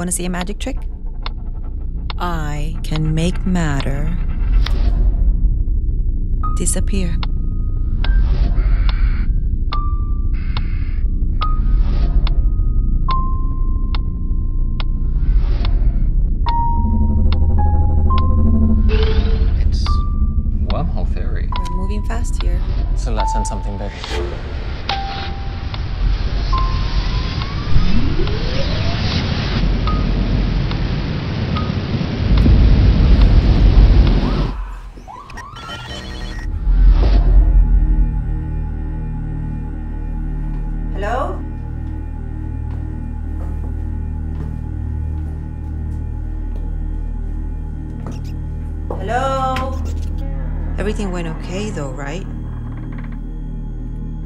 Want to see a magic trick? I can make matter disappear. It's wormhole theory. We're moving fast here. So let's send something big. Hello? Hello? Everything went okay though, right?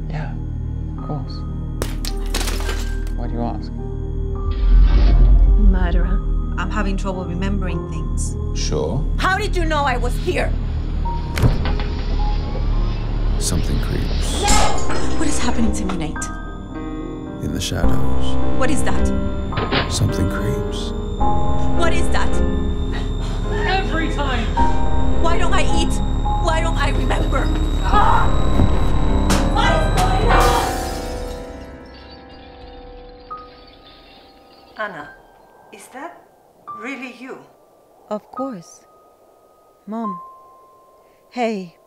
Yeah, of course. Why do you ask? Murderer. I'm having trouble remembering things. Sure, How did you know I was here? something creeps What the shadows. What is that? Something creeps. What is that? Every time! Why don't I eat? Why don't I remember? Ah! What is going on? Ana, is that really you? Of course. Mom. Hey,